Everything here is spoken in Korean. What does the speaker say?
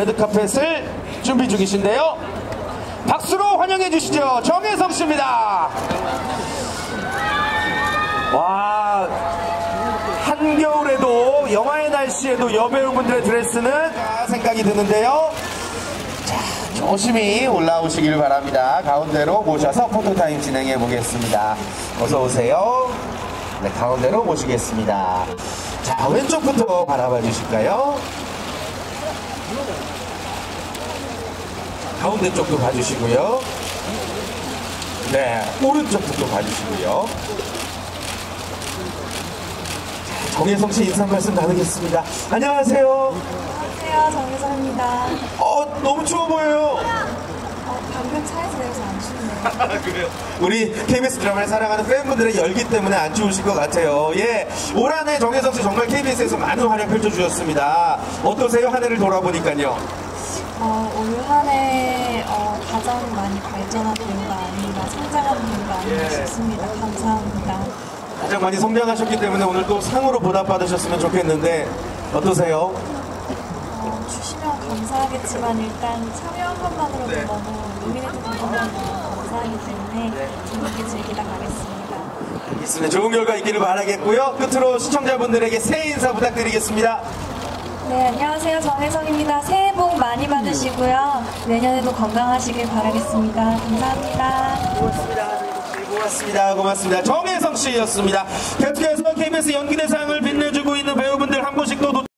레드카펫을 준비 중이신데요. 박수로 환영해 주시죠. 정혜성 씨입니다. 와, 한겨울에도 영화의 날씨에도 여배우분들의 드레스는 아, 생각이 드는데요. 자, 조심히 올라오시길 바랍니다. 가운데로 모셔서 포토타임 진행해 보겠습니다. 어서 오세요. 네, 가운데로 모시겠습니다. 자, 왼쪽부터 바라봐 주실까요? 가운데 쪽도 봐주시고요. 네, 오른쪽부터 봐주시고요. 자, 정혜성 씨 인사 말씀 나누겠습니다. 안녕하세요. 안녕하세요, 정혜정입니다. 어, 너무 추워 보여요. 어, 방금 차에서 내려서 안 추운데요. 그래요. 우리 KBS 드라마를 사랑하는 팬분들의 열기 때문에 안 추우실 것 같아요. 예. 올 한 해 정혜성 씨 정말 KBS에서 많은 활약 펼쳐주셨습니다. 어떠세요? 한 해를 돌아보니까요. 어, 올 한해 어, 가장 많이 발전한 배우가 아닌가, 성장한 배우가 아닌가 예. 싶습니다. 감사합니다. 가장 많이 성장하셨기 때문에 오늘 또 상으로 보답받으셨으면 좋겠는데, 어떠세요? 어, 주시면 감사하겠지만 일단 참여한 것만으로도 네. 너무 노미네이트 된 것만으로 도 감사하기 때문에 재밌게 즐기다 가겠습니다. 있습니다. 좋은 결과 있기를 바라겠고요. 끝으로 시청자분들에게 새해 인사 부탁드리겠습니다. 네, 안녕하세요. 정혜성입니다. 새해 복 많이 받으시고요. 내년에도 건강하시길 바라겠습니다. 감사합니다. 고맙습니다. 네, 고맙습니다. 고맙습니다. 정혜성 씨였습니다. 계속해서 KBS 연기